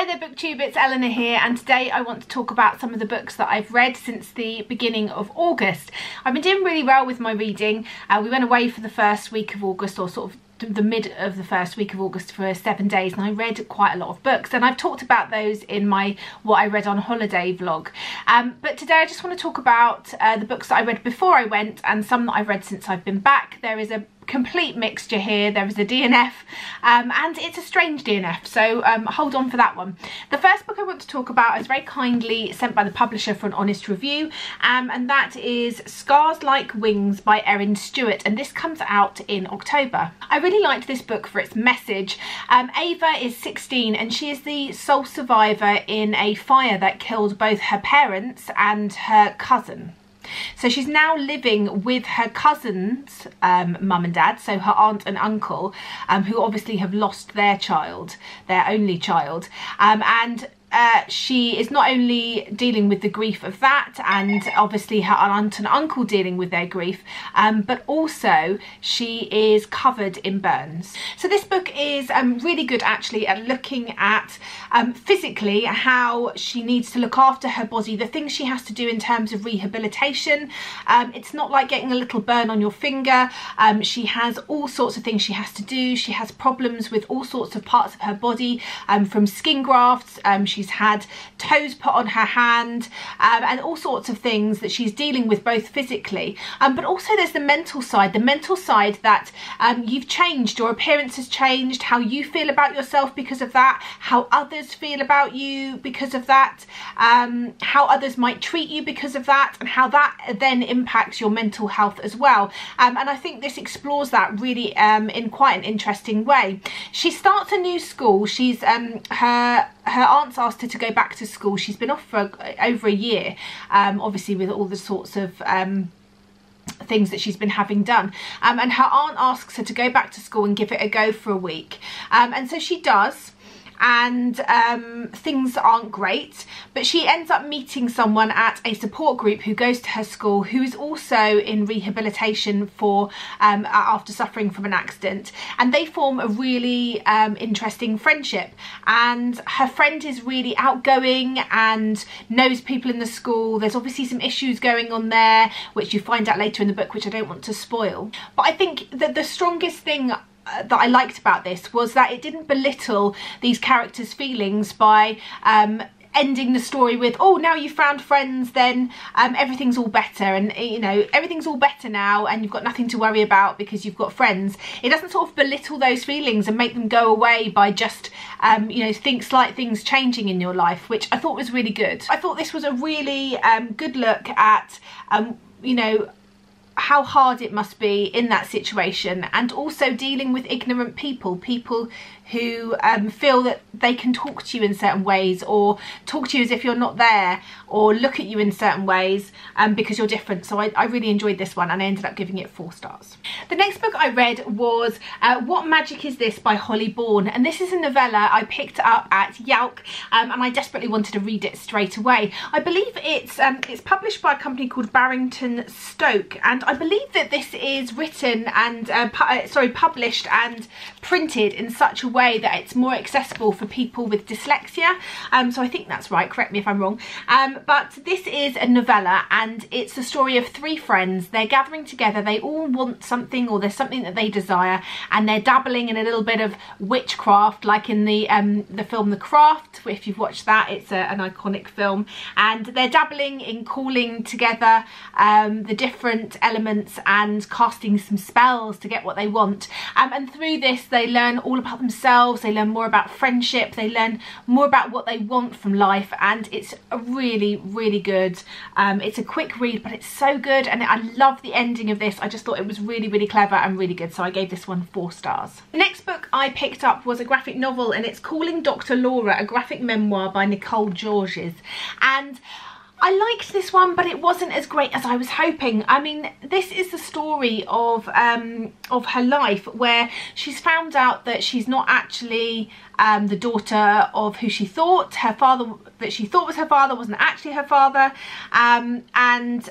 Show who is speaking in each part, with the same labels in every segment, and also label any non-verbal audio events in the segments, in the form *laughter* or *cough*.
Speaker 1: Hi there booktube, it's Elena here and today I want to talk about some of the books that I've read since the beginning of August. I've been doing really well with my reading. Uh, we went away for the first week of August or sort of the mid of the first week of August for seven days and I read quite a lot of books and I've talked about those in my what I read on holiday vlog um, but today I just want to talk about uh, the books that I read before I went and some that I've read since I've been back. There is a complete mixture here. There is a DNF um, and it's a strange DNF, so um, hold on for that one. The first book I want to talk about is very kindly sent by the publisher for an honest review um, and that is Scars Like Wings by Erin Stewart and this comes out in October. I really liked this book for its message. Um, Ava is 16 and she is the sole survivor in a fire that killed both her parents and her cousin. So she's now living with her cousins, um, mum and dad, so her aunt and uncle, um, who obviously have lost their child, their only child. Um, and uh, she is not only dealing with the grief of that and obviously her aunt and uncle dealing with their grief um, but also she is covered in burns. So this book is um, really good actually at looking at um, physically how she needs to look after her body the things she has to do in terms of rehabilitation. Um, it's not like getting a little burn on your finger. Um, she has all sorts of things she has to do. She has problems with all sorts of parts of her body um, from skin grafts. She she's had toes put on her hand um, and all sorts of things that she's dealing with both physically. Um, but also there's the mental side the mental side that um, you've changed your appearance has changed how you feel about yourself because of that how others feel about you because of that um, how others might treat you because of that and how that then impacts your mental health as well. Um, and I think this explores that really um, in quite an interesting way. She starts a new school. She's her her aunt's asked her to go back to school. She's been off for over a year, um, obviously with all the sorts of um, things that she's been having done. Um, and her aunt asks her to go back to school and give it a go for a week. Um, and so she does and um, things aren't great. But she ends up meeting someone at a support group who goes to her school who is also in rehabilitation for um, after suffering from an accident. And they form a really um, interesting friendship. And her friend is really outgoing and knows people in the school. There's obviously some issues going on there which you find out later in the book which I don't want to spoil. But I think that the strongest thing that I liked about this was that it didn't belittle these characters' feelings by um, ending the story with oh now you've found friends then um, everything's all better and you know everything's all better now and you've got nothing to worry about because you've got friends. It doesn't sort of belittle those feelings and make them go away by just um, you know think slight things changing in your life which I thought was really good. I thought this was a really um, good look at um, you know how hard it must be in that situation and also dealing with ignorant people people who um, feel that they can talk to you in certain ways or talk to you as if you're not there or look at you in certain ways um, because you're different. So I, I, really enjoyed this one and I ended up giving it four stars. The next book I read was uh, What Magic Is This by Holly Bourne and this is a novella I picked up at Yalc um, and I desperately wanted to read it straight away. I believe it's um, it's published by a company called Barrington Stoke and I believe that this is written and uh, pu uh, sorry published and printed in such a way way that it's more accessible for people with dyslexia. Um, so I think that's right, correct me if I'm wrong. Um, but this is a novella and it's the story of three friends. They're gathering together, they all want something or there's something that they desire and they're dabbling in a little bit of witchcraft like in the, um, the film The Craft. If you've watched that, it's a, an iconic film. And they're dabbling in calling together um, the different elements and casting some spells to get what they want. Um, and through this, they learn all about themselves themselves, they learn more about friendship, they learn more about what they want from life and it's really, really good. Um, it's a quick read but it's so good and I love the ending of this. I just thought it was really, really clever and really good so I gave this one four stars. The next book I picked up was a graphic novel and it's Calling Dr. Laura, a graphic memoir by Nicole Georges and I liked this one, but it wasn't as great as I was hoping. I mean, this is the story of um, of her life where she's found out that she's not actually um, the daughter of who she thought. Her father, that she thought was her father, wasn't actually her father. Um, and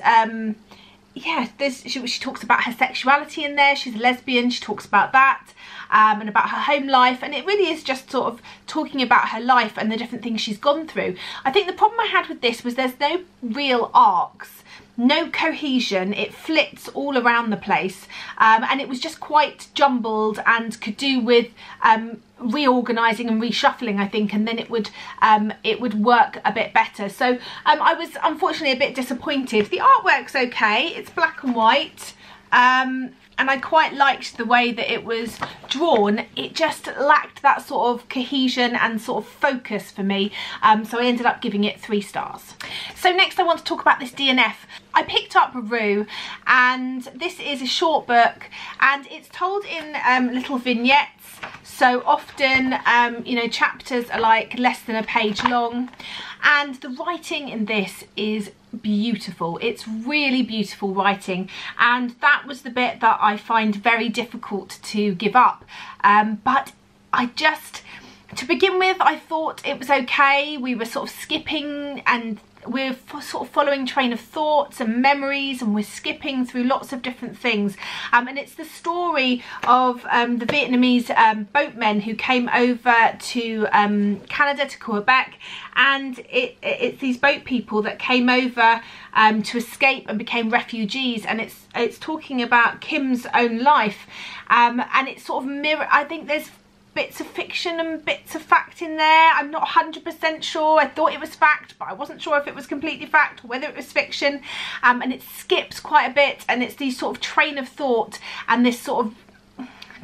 Speaker 1: yeah, she, she talks about her sexuality in there. She's a lesbian. She talks about that. um, and about her home life and it really is just sort of talking about her life and the different things she's gone through. I think the problem I had with this was there's no real arcs no cohesion. It flits all around the place. Um, and it was just quite jumbled and could do with um, reorganizing and reshuffling I think and then it would um, it would work a bit better. So um, I was unfortunately a bit disappointed. The artwork's okay. It's black and white. Um, and I quite liked the way that it was drawn. It just lacked that sort of cohesion and sort of focus for me. Um, so I ended up giving it three stars. So next I want to talk about this DNF. I picked up Ru and this is a short book and it's told in um, little vignettes so often um, you know chapters are like less than a page long. And the writing in this is beautiful. It's really beautiful writing. And that was the bit that I find very difficult to give up. Um, but I just to begin with I thought it was okay. We were sort of skipping and we're sort of following train of thoughts and memories and we're skipping through lots of different things. Um, and it's the story of um, the Vietnamese um, boatmen who came over to um, Canada to Quebec and it, it's these boat people that came over um, to escape and became refugees. And it's it's talking about Kim's own life. Um, and it's sort of mirror I think there's bits of fiction and bits of fact in there. I'm not 100% sure. I thought it was fact, but I wasn't sure if it was completely fact or whether it was fiction. Um, and it skips quite a bit and it's these sort of train of thought and this sort of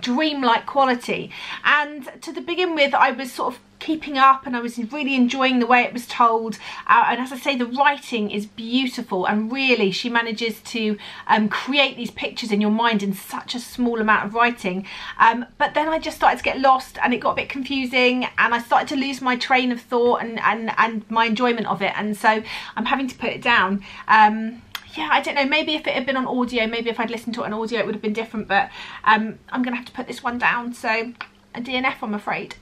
Speaker 1: dreamlike quality and to the begin with I was sort of keeping up and I was really enjoying the way it was told. Uh, and as I say the writing is beautiful and really she manages to um, create these pictures in your mind in such a small amount of writing. Um, but then I just started to get lost and it got a bit confusing and I started to lose my train of thought and, and, and my enjoyment of it. And so I'm having to put it down. Um, yeah, I don't know, maybe if it had been on audio, maybe if I'd listened to it on audio, it would have been different, but um, I'm going to have to put this one down. So a DNF, I'm afraid.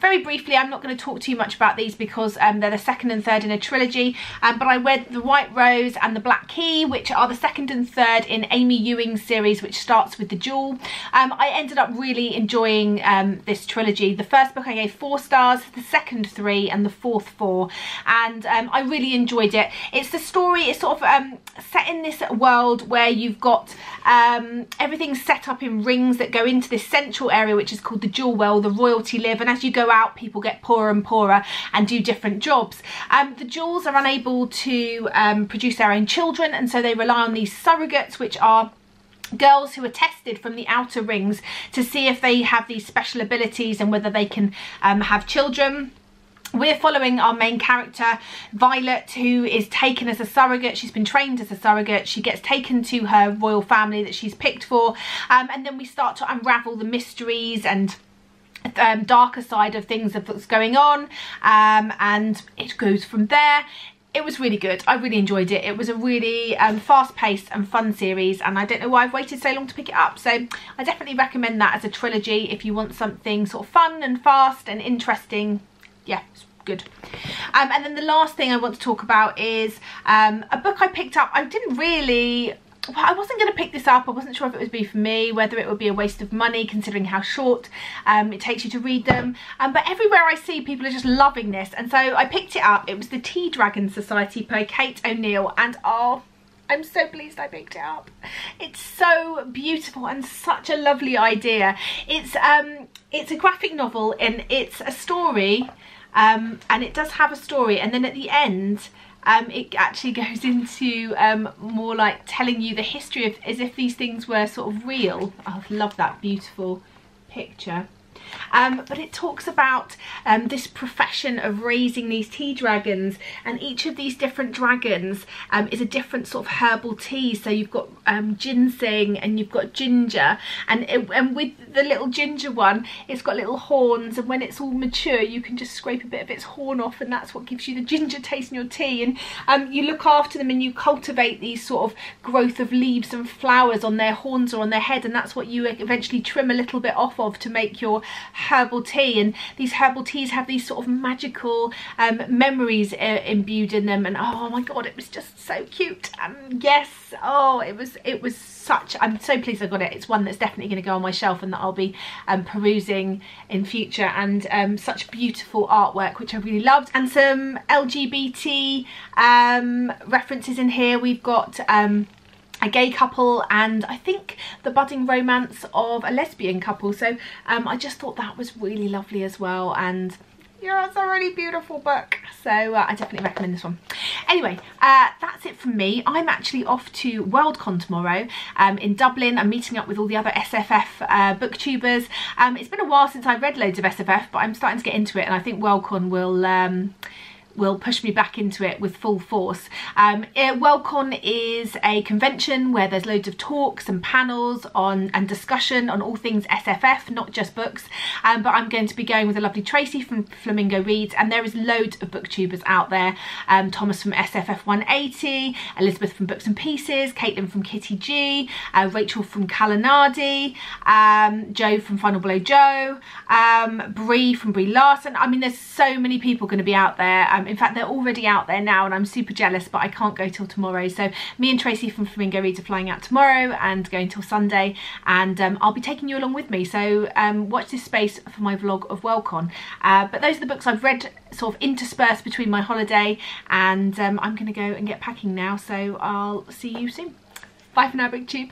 Speaker 1: Very briefly, I'm not going to talk too much about these because um, they're the second and third in a trilogy, um, but I read The White Rose and The Black Key, which are the second and third in Amy Ewing's series, which starts with The Jewel. Um, I ended up really enjoying um, this trilogy. The first book I gave four stars, the second three, and the fourth four, and um, I really enjoyed it. It's the story, it's sort of um, set in this world where you've got everything set up in rings that go into this central area, which is called the Jewel Well, the royalty live, and as you go out, people get poorer and poorer and do different jobs. Um, the Jewels are unable to um, produce their own children and so they rely on these surrogates which are girls who are tested from the outer rings to see if they have these special abilities and whether they can um, have children. We're following our main character Violet who is taken as a surrogate. She's been trained as a surrogate. She gets taken to her royal family that she's picked for. Um, and then we start to unravel the mysteries and um, darker side of things of what's going on um, and it goes from there. It was really good. I really enjoyed it. It was a really um, fast-paced and fun series and i don't know why i've waited so long to pick it up so i definitely recommend that as a trilogy if you want something sort of fun and fast and interesting. Yeah it's good. Um, and then the last thing i want to talk about is um, a book i picked up. I didn't really well, I wasn't going to pick this up. I wasn't sure if it would be for me, whether it would be a waste of money considering how short um, it takes you to read them. Um, but everywhere I see people are just loving this. And so I picked it up. It was the Tea Dragon Society by Kate O'Neill. And oh, I'm so pleased I picked it up. It's so beautiful and such a lovely idea. It's um, it's a graphic novel and it's a story um, and it does have a story and then at the end um, it actually *laughs* goes into um, more like telling you the history of as if these things were sort of real. I love that beautiful picture. Um, but it talks about um, this profession of raising these tea dragons and each of these different dragons um, is a different sort of herbal tea. So you've got um, ginseng and you've got ginger and, it, and with the little ginger one it's got little horns and when it's all mature you can just scrape a bit of its horn off and that's what gives you the ginger taste in your tea and um, you look after them and you cultivate these sort of growth of leaves and flowers on their horns or on their head and that's what you eventually trim a little bit off of to make your herbal tea and these herbal teas have these sort of magical um, memories uh, imbued in them and oh my god it was just so cute and yes oh it was it was such I'm so pleased I got it. It's one that's definitely going to go on my shelf and that I'll be um, perusing in future and um, such beautiful artwork which I really loved and some LGBT um, references in here. We've got um, a gay couple and I think the budding romance of a lesbian couple so um, I just thought that was really lovely as well and yeah, it's a really beautiful book. So uh, I definitely recommend this one. Anyway, uh, that's it from me. I'm actually off to Worldcon tomorrow um, in Dublin. I'm meeting up with all the other SFF uh, booktubers. Um, it's been a while since I've read loads of SFF, but I'm starting to get into it and I think Worldcon will... Um, will push me back into it with full force. Um, Worldcon is a convention where there's loads of talks and panels on and discussion on all things SFF, not just books. Um, but I'm going to be going with a lovely Tracy from Flamingo Reads and there is loads of booktubers out there. Um, Thomas from SFF 180, Elizabeth from Books and Pieces, Caitlin from Kitty G, uh, Rachel from Kalanadi, um, Joe from Final Blow Joe, um, Brie from Brie Larson. I mean, there's so many people going to be out there. Um, in fact, they're already out there now and I'm super jealous, but I can't go till tomorrow. So me and Tracy from Flamingo Reads are flying out tomorrow and going till Sunday. And um, I'll be taking you along with me. So um, watch this space for my vlog of Worldcon. Uh, but those are the books I've read sort of interspersed between my holiday and um, I'm going to go and get packing now. So I'll see you soon. Bye for now, booktube.